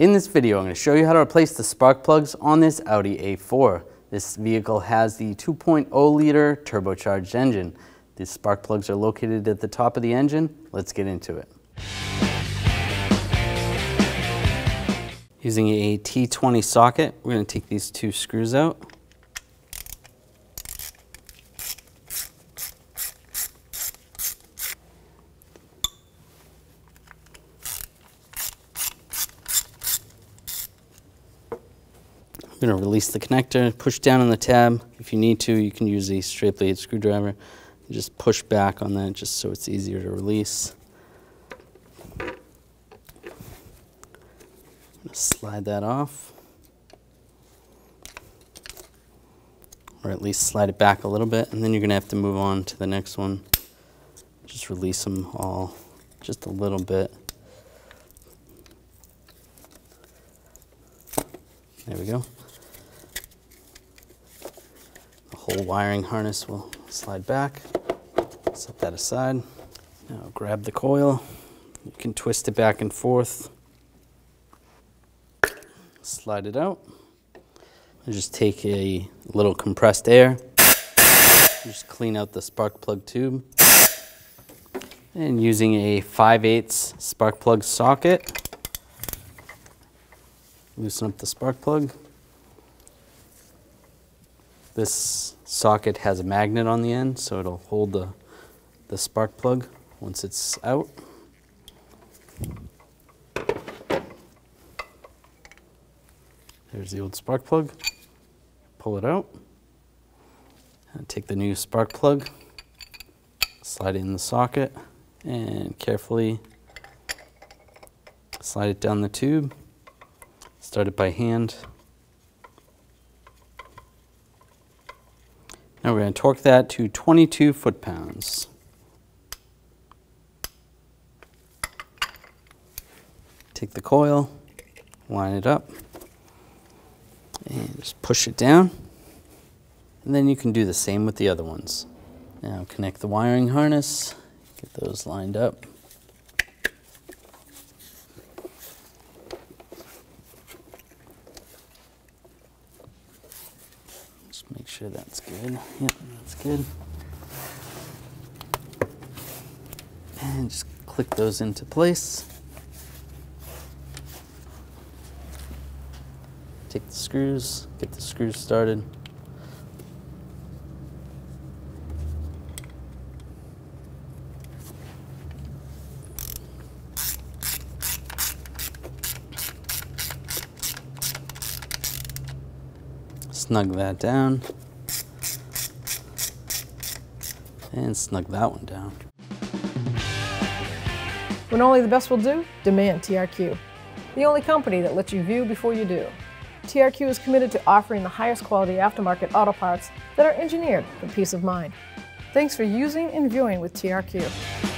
In this video, I'm going to show you how to replace the spark plugs on this Audi A4. This vehicle has the 2.0 liter turbocharged engine. These spark plugs are located at the top of the engine. Let's get into it. Using a T20 socket, we're going to take these two screws out. Going to release the connector, push down on the tab. If you need to, you can use a straight blade screwdriver. Just push back on that just so it's easier to release. Slide that off. Or at least slide it back a little bit, and then you're going to have to move on to the next one. Just release them all just a little bit. There we go. Whole wiring harness will slide back. Set that aside. Now grab the coil. You can twist it back and forth. Slide it out. And just take a little compressed air. Just clean out the spark plug tube. And using a 5 8 spark plug socket, loosen up the spark plug. This socket has a magnet on the end, so it'll hold the, the spark plug once it's out. There's the old spark plug. Pull it out. And take the new spark plug, slide it in the socket, and carefully slide it down the tube. Start it by hand. Now we're going to torque that to 22 foot-pounds. Take the coil, line it up, and just push it down. And then you can do the same with the other ones. Now connect the wiring harness, get those lined up. Make sure that's good. Yep, that's good. And just click those into place. Take the screws, get the screws started. Snug that down. And snug that one down. When only the best will do, demand TRQ. The only company that lets you view before you do. TRQ is committed to offering the highest quality aftermarket auto parts that are engineered for peace of mind. Thanks for using and viewing with TRQ.